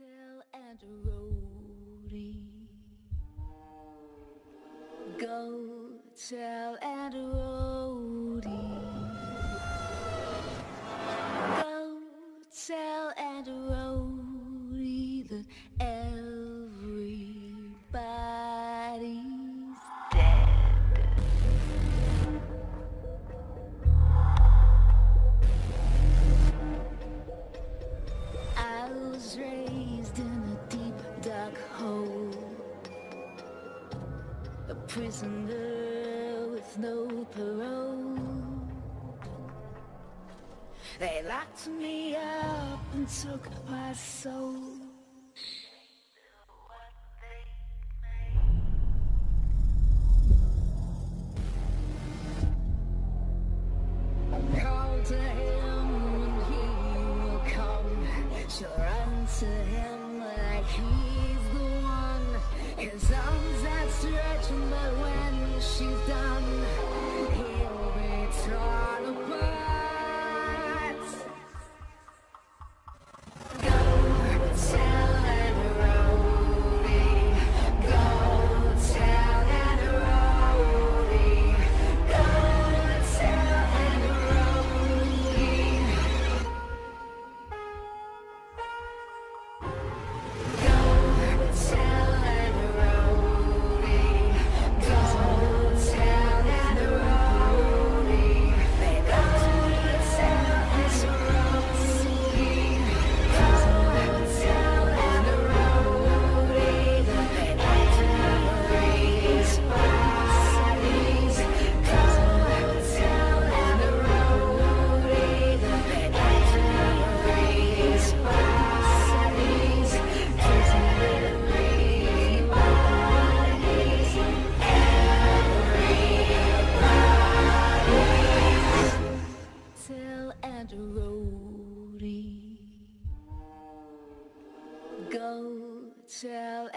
Tell Aunt Rhody. Go tell Aunt Rhody. Go tell Aunt Rhody that prisoner with no parole. They locked me up and took my soul. Call to him and he will come. She'll run to him like he's the one. His arms outstretched, Aunt Rhody. Go tell